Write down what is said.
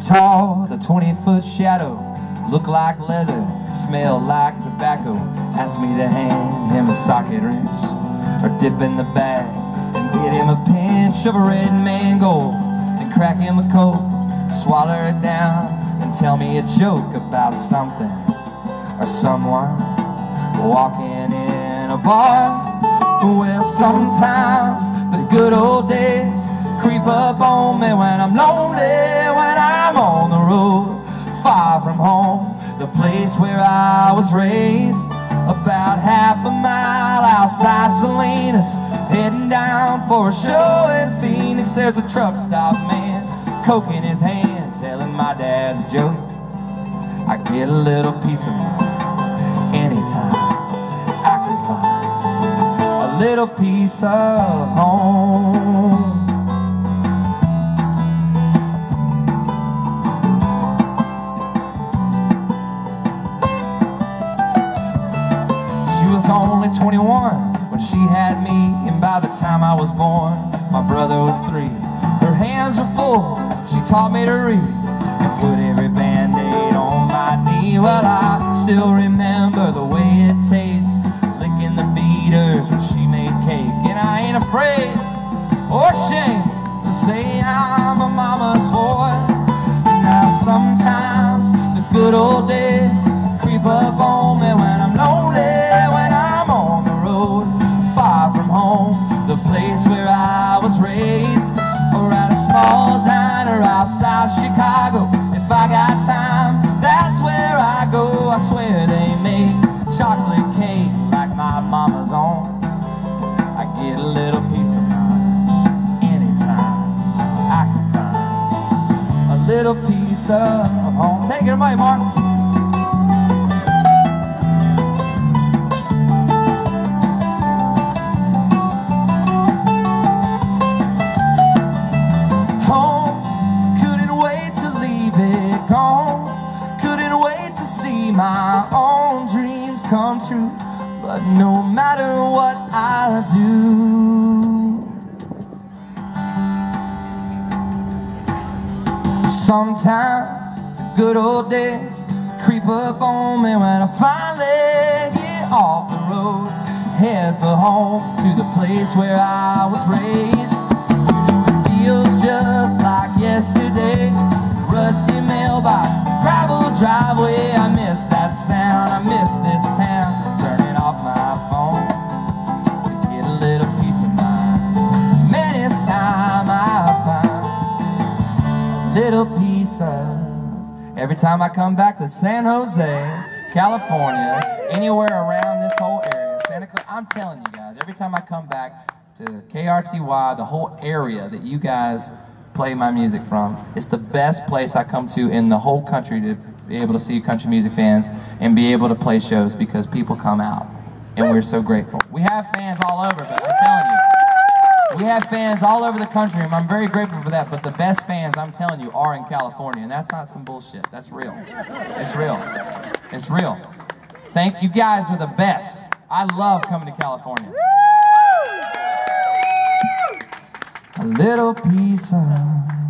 tall, the 20 foot shadow Looked like leather, smelled like tobacco. Asked me to hand him a socket wrench Or dip in the bag and get him a pinch of a red mango And crack him a coke, swallow it down And tell me a joke about something or someone Walking in a bar. Well, sometimes the good old days creep up on me when I'm lonely, when I'm on the road, far from home, the place where I was raised. About half a mile outside Salinas, heading down for a show in Phoenix. There's a truck stop man, coke in his hand, telling my dad's joke. I get a little piece of mind anytime I can find a little piece of home. Was only 21 when she had me And by the time I was born, my brother was three. Her hands were full, she taught me to read And put every band-aid on my knee. Well, I still remember the way it tastes Licking the beaters when she made cake. And I ain't afraid or ashamed to say I'm a mama's boy. Now sometimes the good old days creep up on little piece of home take it away Mark Home. Couldn't wait to leave it gone. Couldn't wait to see my own dreams come true But no matter what I do Sometimes the good old days creep up on me When I finally get off the road Head for home to the place where I was raised. It feels just like yesterday Rusty mailbox, gravel driveway. I miss that sound, I miss this Every time I come back to San Jose, California Anywhere around this whole area Santa Clara, I'm telling you guys Every time I come back to KRTY The whole area that you guys play my music from. It's the best place I come to in the whole country to be able to see country music fans and be able to play shows because people come out. And we're so grateful. We have fans all over, but we have fans all over the country, and I'm very grateful for that. But the best fans, I'm telling you, are in California, and that's not some bullshit. That's real. It's real. It's real. Thank you guys are the best. I love coming to California. A little piece of.